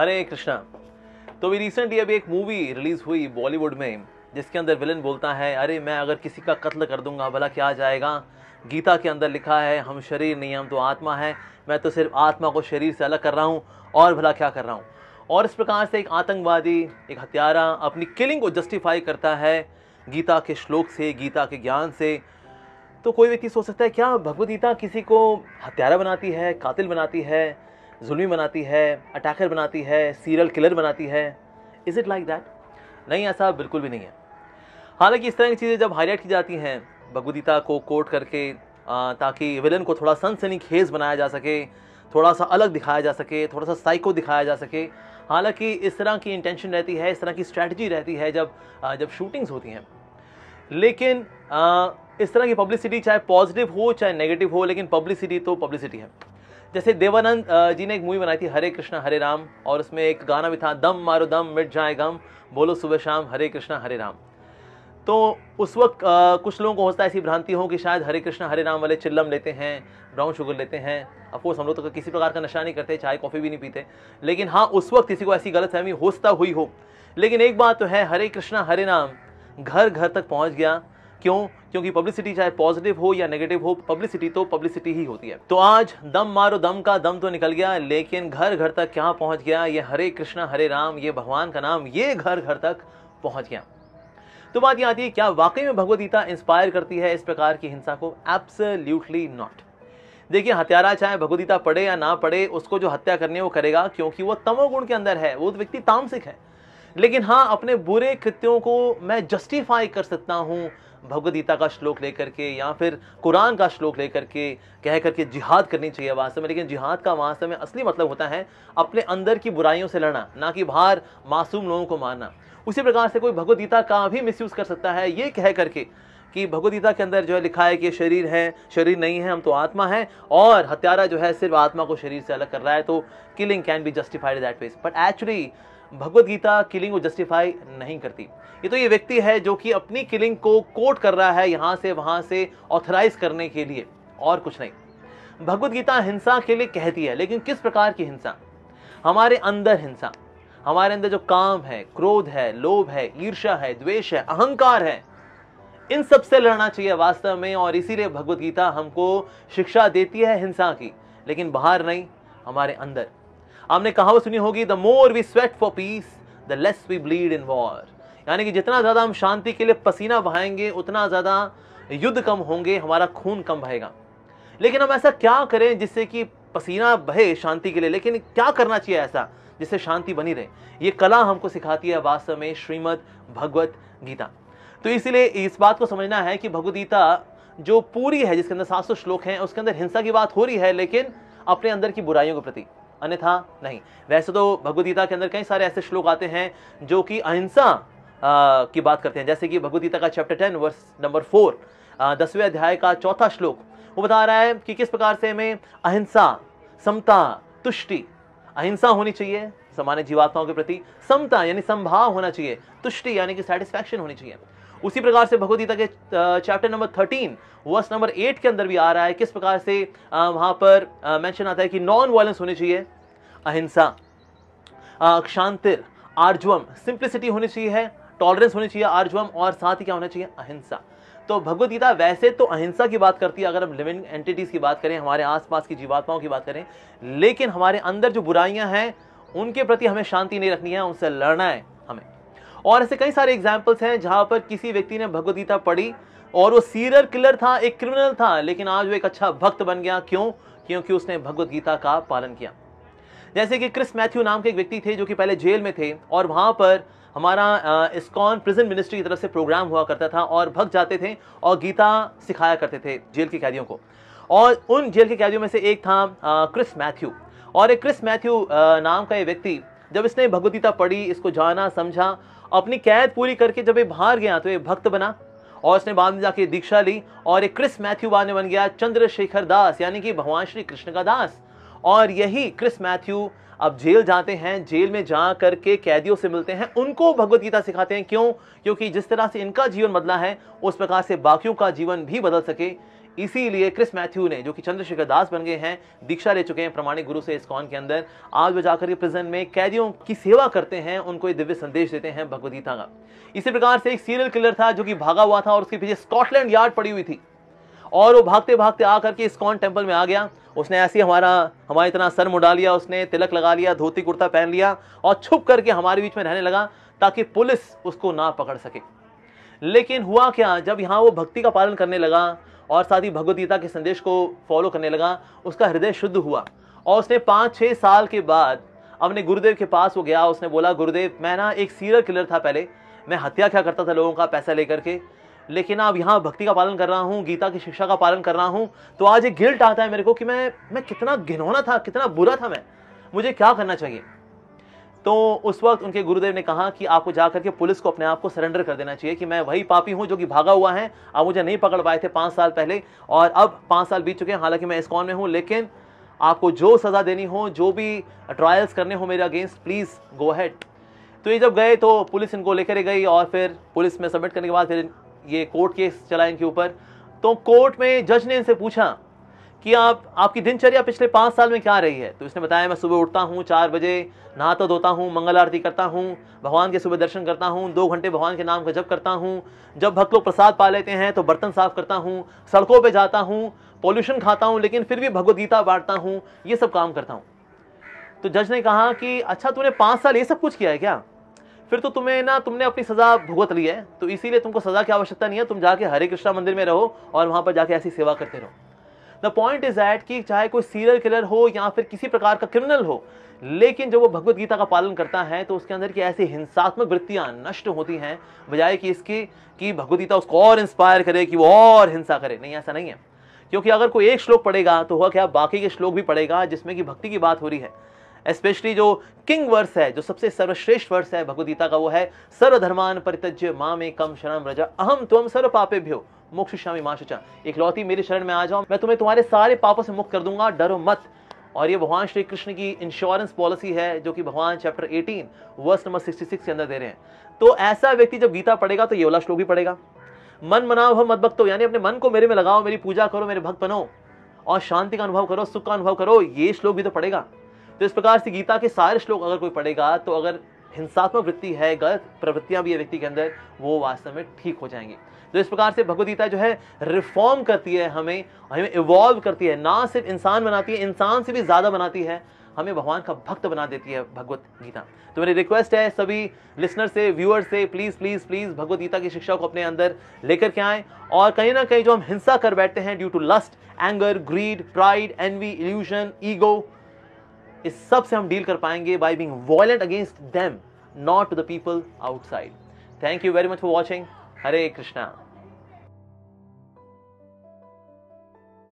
हरे कृष्णा। तो अभी रिसेंटली अभी एक मूवी रिलीज़ हुई बॉलीवुड में, जिसके अंदर विलन बोलता है, अरे, मैं अगर किसी का कत्ल कर दूँगा, भला क्या जाएगा? गीता के अंदर लिखा है, हम शरीर नहीं, हम तो आत्मा है। मैं तो सिर्फ़ आत्मा को शरीर से अलग कर रहा हूँ, और भला क्या कर रहा हूँ? और इस प्रकार से एक आतंकवादी, एक हत्यारा अपनी किलिंग को जस्टिफाई करता है गीता के श्लोक से, गीता के ज्ञान से। तो कोई व्यक्ति सोच सकता है, क्या भगवद गीता किसी को हत्यारा बनाती है, कातिल बनाती है जुल्मी बनाती है, अटैकर बनाती है सीरियल किलर बनाती है। इज़ इट लाइक दैट नहीं, ऐसा बिल्कुल भी नहीं है। हालाँकि इस तरह की चीज़ें जब हाईलाइट की जाती हैं भगवदीता को कोट करके ताकि विलन को थोड़ा सनसनी खेज बनाया जा सके, थोड़ा सा अलग दिखाया जा सके, थोड़ा सा साइको दिखाया जा सके। हालाँकि इस तरह की इंटेंशन रहती है, इस तरह की स्ट्रैटी रहती है जब जब शूटिंग्स होती हैं। लेकिन इस तरह की पब्लिसिटी चाहे पॉजिटिव हो, चाहे नेगेटिव हो, लेकिन पब्लिसिटी तो पब्लिसिटी है। जैसे देवानंद जी ने एक मूवी बनाई थी, हरे कृष्णा, हरे राम, और उसमें एक गाना भी था, दम मारो, दम मिट जाए गम बोलो सुबह शाम, हरे कृष्णा, हरे राम तो उस वक्त कुछ लोगों को होता है ऐसी भ्रांति हो कि शायद हरे कृष्णा, हरे राम वाले चिल्लम लेते हैं, ब्राउन शुगर लेते हैं। अफकोर्स हम लोग तो किसी प्रकार का नशा नहीं करते, चाय, कॉफ़ी भी नहीं पीते। लेकिन हाँ उस वक्त किसी को ऐसी गलत फहमी हुई हो। लेकिन एक बात तो है, हरे कृष्णा, हरे राम घर घर तक पहुँच गया। क्यों? क्योंकि पब्लिसिटी चाहे पॉजिटिव हो या नेगेटिव हो पब्लिसिटी तो पब्लिसिटी ही होती है। तो आज दम मारो, दम का दम तो निकल गया, लेकिन घर घर तक क्या पहुँच गया? ये हरे कृष्णा, हरे राम, ये भगवान का नाम, ये घर घर तक पहुँच गया। तो बात यह आती है, क्या वाकई में भगवदगीता इंस्पायर करती है इस प्रकार की हिंसा को? एब्सोल्युटली नॉट देखिए, हत्यारा चाहे भगवदगीता पढ़े या ना पढ़े, उसको जो हत्या करनी है वो करेगा, क्योंकि वो तमोगुण के अंदर है, वो व्यक्ति तामसिक है। लेकिन हाँ अपने बुरे कृत्यों को मैं जस्टिफाई कर सकता हूँ भगवदगीता का श्लोक लेकर के या फिर कुरान का श्लोक लेकर के कह करके जिहाद करनी चाहिए वास्तव में लेकिन जिहाद का वास्तव में असली मतलब होता है अपने अंदर की बुराइयों से लड़ना, ना कि बाहर मासूम लोगों को मारना। उसी प्रकार से कोई भगवदगीता का भी मिसयूज कर सकता है, ये कह करके कि भगवदगीता के अंदर जो है लिखा है कि शरीर है, शरीर नहीं है, हम तो आत्मा है और हत्यारा जो है सिर्फ़ आत्मा को शरीर से अलग कर रहा है तो killing can be justified that ways but actually Bhagavad Gita killing को जस्टिफाई नहीं करती। ये तो ये व्यक्ति है जो कि अपनी किलिंग को कोट कर रहा है यहाँ से, वहाँ से ऑथराइज करने के लिए, और कुछ नहीं। भगवत गीता हिंसा के लिए कहती है, लेकिन किस प्रकार की हिंसा? हमारे अंदर हिंसा। हमारे अंदर जो काम है, क्रोध है, लोभ है ईर्षा है, द्वेष है, अहंकार है, इन सबसे लड़ना चाहिए वास्तव में, और इसीलिए भगवत गीता हमको शिक्षा देती है हिंसा की। लेकिन बाहर नहीं, हमारे अंदर। आपने कहावत सुनी होगी the more we sweat for peace the less we bleed in war यानी कि जितना ज़्यादा हम शांति के लिए पसीना बहाएँगे, उतना ज़्यादा युद्ध कम होंगे, हमारा खून कम बहेगा। लेकिन हम ऐसा क्या करें जिससे कि पसीना बहे शांति के लिए? लेकिन क्या करना चाहिए ऐसा जिससे शांति बनी रहे? ये कला हमको सिखाती है वास्तव में श्रीमद भगवत गीता। तो इसीलिए इस बात को समझना है कि भगवत गीता जो पूरी है, जिसके अंदर सात सौ श्लोक हैं, उसके अंदर हिंसा की बात हो रही है, लेकिन अपने अंदर की बुराइयों के प्रति। अन्यथा नहीं। वैसे तो भगवदगीता के अंदर कई सारे ऐसे श्लोक आते हैं जो कि अहिंसा की बात करते हैं। जैसे कि भगवदगीता का chapter ten verse number four दसवें अध्याय का चौथा श्लोक। वो बता रहा है कि किस प्रकार से हमें अहिंसा, समता, तुष्टि, अहिंसा होनी चाहिए। सामान्य जीवात्माओं के प्रति समता, यानी संभाव होना चाहिए, तुष्टि, यानी कि सेटिस्फैक्शन होनी चाहिए। उसी प्रकार से भगवदगीता के chapter number thirteen verse number eight के अंदर भी आ रहा है, किस प्रकार से वहाँ पर मेंशन आता है कि नॉन वायलेंस होनी चाहिए, अहिंसा शांतिर आर्जवम सिंप्लिसिटी होनी चाहिए टॉलरेंस होनी चाहिए, आर्जवम, और साथ ही क्या होना चाहिए, अहिंसा। तो भगवदगीता वैसे तो अहिंसा की बात करती है, अगर हम लिविंग एंटिटीज की बात करें, हमारे आसपास की जीवात्माओं की बात करें, लेकिन हमारे अंदर जो बुराइयाँ हैं उनके प्रति हमें शांति नहीं रखनी है, उनसे लड़ना है हमें। और ऐसे कई सारे एग्जाम्पल्स हैं जहाँ पर किसी व्यक्ति ने भगवदगीता पढ़ी और वो सीरियल किलर था, एक क्रिमिनल था, लेकिन आज वो एक अच्छा भक्त बन गया। क्यों? क्योंकि उसने भगवदगीता का पालन किया। जैसे कि क्रिस मैथ्यू नाम के एक व्यक्ति थे जो कि पहले जेल में थे और वहाँ पर हमारा इस्कॉन प्रिजन मिनिस्ट्री की तरफ़ से प्रोग्राम हुआ करता था और भक्त जाते थे और गीता सिखाया करते थे जेल के कैदियों को। और उन जेल के कैदियों में से एक था क्रिस मैथ्यू। और एक क्रिस मैथ्यू नाम का ये व्यक्ति, जब इसने भगवदगीता पढ़ी, इसको जाना, समझा, अपनी कैद पूरी करके जब ये बाहर गया तो ये भक्त बना और उसने बाद में जाके दीक्षा ली और एक क्रिस मैथ्यू बाद में बन गया, चंद्रशेखर दास, यानी कि भगवान श्री कृष्ण का दास। और यही क्रिस मैथ्यू अब जेल जाते हैं, जेल में जा करके कैदियों से मिलते हैं, उनको भगवत गीता सिखाते हैं। क्यों? क्योंकि जिस तरह से इनका जीवन बदला है, उस प्रकार से बाकियों का जीवन भी बदल सके। इसीलिए क्रिस मैथ्यू ने, जो कि चंद्रशेखर दास बन गए हैं, दीक्षा ले चुके हैं प्रमाणिक गुरु से इस्कॉन के अंदर। आज वो जाकर के प्रिजन में कैदियों की सेवा करते हैं, उनको ये दिव्य संदेश देते हैं भगवदगीता का। इसी प्रकार से एक सीरियल किलर था, जो कि भागा हुआ था और उसके पीछे स्कॉटलैंड यार्ड पड़ी हुई थी। और वो भागते भागते आकर के इस्कॉन टेंपल में आ गया। उसने ऐसे हमारा हमारा इतना सर मुडा लिया, उसने तिलक लगा लिया, धोती कुर्ता पहन लिया और छुप करके हमारे बीच में रहने लगा, ताकि पुलिस उसको ना पकड़ सके। लेकिन हुआ क्या, जब यहाँ वो भक्ति का पालन करने लगा और साथ ही भगवदगीता के संदेश को फॉलो करने लगा। उसका हृदय शुद्ध हुआ। और उसने पाँच छः साल के बाद अपने गुरुदेव के पास वो गया। उसने बोला, गुरुदेव, मैं ना एक सीरियल किलर था पहले। मैं हत्या क्या करता था लोगों का पैसा लेकर के? लेकिन अब यहाँ भक्ति का पालन कर रहा हूँ, गीता की शिक्षा का पालन कर रहा हूँ तो आज एक गिल्ट आता है मेरे को कि मैं मैं कितना घिनौना था, कितना बुरा था मैं। मुझे क्या करना चाहिए? तो उस वक्त उनके गुरुदेव ने कहा कि आपको जाकर के पुलिस को अपने आप को सरेंडर कर देना चाहिए कि मैं वही पापी हूँ जो कि भागा हुआ है। आप मुझे नहीं पकड़ पाए थे पाँच साल पहले और अब पाँच साल बीत चुके हैं, हालाँकि मैं इस्कॉन में हूँ, लेकिन आपको जो सज़ा देनी हो, जो भी ट्रायल्स करने हो मेरे अगेंस्ट प्लीज़ गो हैड तो ये जब गए तो पुलिस इनको लेकर गई और फिर पुलिस में सबमिट करने के बाद फिर ये कोर्ट केस चला इनके ऊपर। तो कोर्ट में जज ने इनसे पूछा कि आप, आपकी दिनचर्या पिछले पाँच साल में क्या रही है? तो इसने बताया, मैं सुबह उठता हूँ, चार बजे नहाता धोता हूँ, मंगल आरती करता हूँ, भगवान के सुबह दर्शन करता हूँ, दो घंटे भगवान के नाम का जप करता हूँ। जब भक्त लोग प्रसाद पा लेते हैं तो बर्तन साफ़ करता हूँ, सड़कों पर जाता हूँ, पॉल्यूशन खाता हूँ, लेकिन फिर भी भगवदगीता बांटता हूँ, ये सब काम करता हूँ। तो जज ने कहा कि अच्छा तूने पाँच साल ये सब कुछ किया है क्या? फिर तो तुम्हें ना, तुमने अपनी सजा भुगत ली है तो इसीलिए तुमको सजा की आवश्यकता नहीं है, तुम जाके हरे कृष्णा मंदिर में रहो और वहाँ पर जाके ऐसी सेवा करते रहो। द पॉइंट इज़ दैट कि चाहे कोई सीरियल किलर हो या फिर किसी प्रकार का क्रिमिनल हो, लेकिन जब वो भगवत गीता का पालन करता है तो उसके अंदर की ऐसी हिंसात्मक वृत्तियाँ नष्ट होती हैं, बजाय कि इसकी, कि भगवदगीता उसको और इंस्पायर करे, कि वो और हिंसा करे। नहीं, ऐसा नहीं है। क्योंकि अगर कोई एक श्लोक पढ़ेगा तो हुआ क्या, बाकी के श्लोक भी पढ़ेगा, जिसमें कि भक्ति की बात हो रही है। स्पेशली जो किंग वर्स है, जो सबसे सर्वश्रेष्ठ वर्स है भगवदगीता का, वो है, सर्वधर्मान परित्यज्य मामे कम शरण रजा अहम तुम सर्व पापे भ्यो मोक्ष श्यामी माशुचा एक लौती मेरी शरण में आ जाओ, मैं तुम्हें तुम्हारे सारे पापों से मुक्त कर दूँगा, डरो मत। और ये भगवान श्री कृष्ण की इंश्योरेंस पॉलिसी है, जो कि भगवान चैप्टर 18 वर्स नंबर 66 के अंदर दे रहे हैं। तो ऐसा व्यक्ति जब गीता पढ़ेगा तो ये वाला श्लोक भी पढ़ेगा। मन मनाओ हम मत भक्तो, यानी अपने मन को मेरे में लगाओ, मेरी पूजा करो, मेरे भक्त बनो, और शांति का अनुभव करो, सुख का अनुभव करो, ये श्लोक भी तो पढ़ेगा। तो इस प्रकार से गीता के सारे श्लोक अगर कोई पढ़ेगा तो अगर हिंसात्मक वृत्ति है, गलत प्रवृत्तियाँ भी है व्यक्ति के अंदर, वो वास्तव में ठीक हो जाएँगी। तो इस प्रकार से भगवदगीता जो है रिफॉर्म करती है हमें हमें इवॉल्व करती है। ना सिर्फ़ इंसान बनाती है, इंसान से भी ज़्यादा बनाती है। हमें भगवान का भक्त बना देती है भगवत गीता तो मेरी रिक्वेस्ट है सभी लिसनर से व्यूअर से please please please Bhagavad Gita की शिक्षा को अपने अंदर लेकर के आएँ। और कहीं ना कहीं जो हम हिंसा कर बैठते हैं due to lust anger greed pride envy illusion ego इस सबसे हम डील कर पाएँगे by being violent against them not to the people outside thank you very much for watching Hare Krishna.